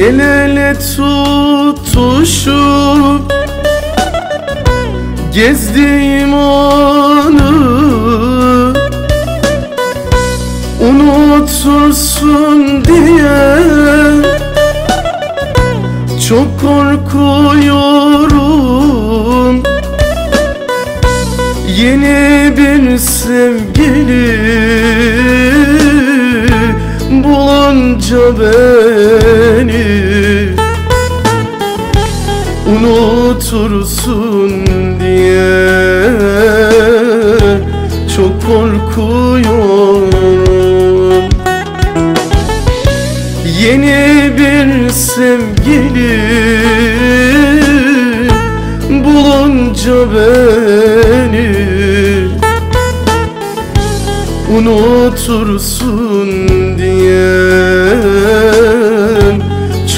El ele tutuşup Gezdiğim anı Unutursun diye Çok korkuyorum. Yeni bir sevgili Bulunca beni Unutursun diye Çok korkuyorum. Yeni bir sevgili Bulunca beni. Unutursun diye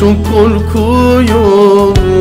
Çok korkuyorum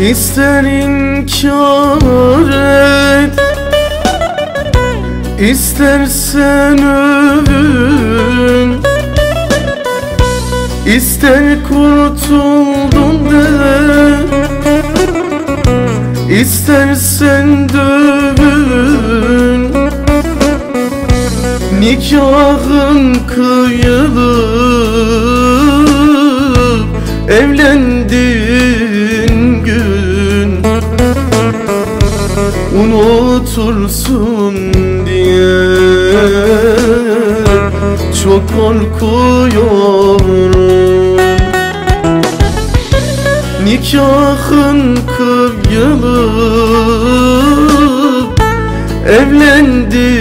İster inkar et İstersen övün. İster kurtuldum de İstersen dövün. Nikahın kıyılıp Unutursun diye. Çok korkuyorum. Nikahın kıyılıp Evlendiğin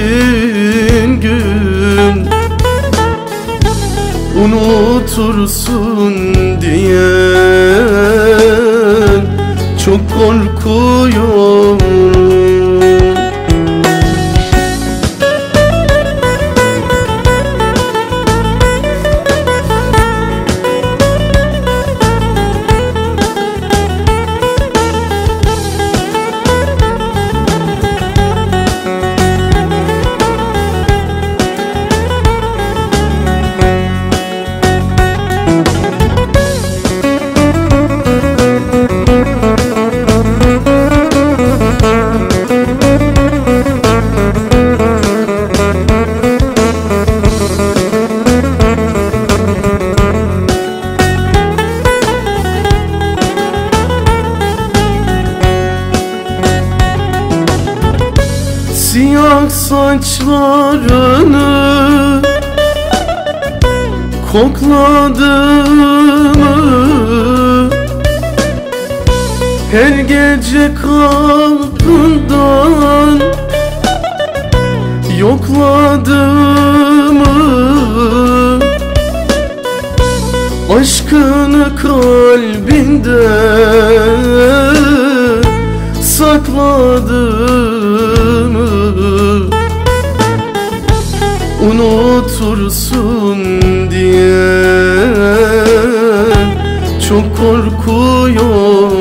gün Unutursun diye. Çok korkuyorum Siyah saçlarını Kokladığımı Her gece kapından Yokladığımı Aşkını kalbinde Unutursun diye. Çok korkuyorum.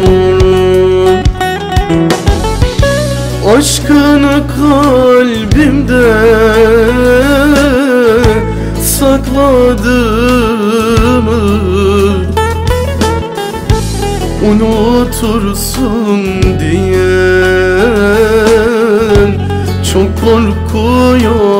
Aşkını kalbimde sakladığımı Unutursun diye. Çok korkuyorum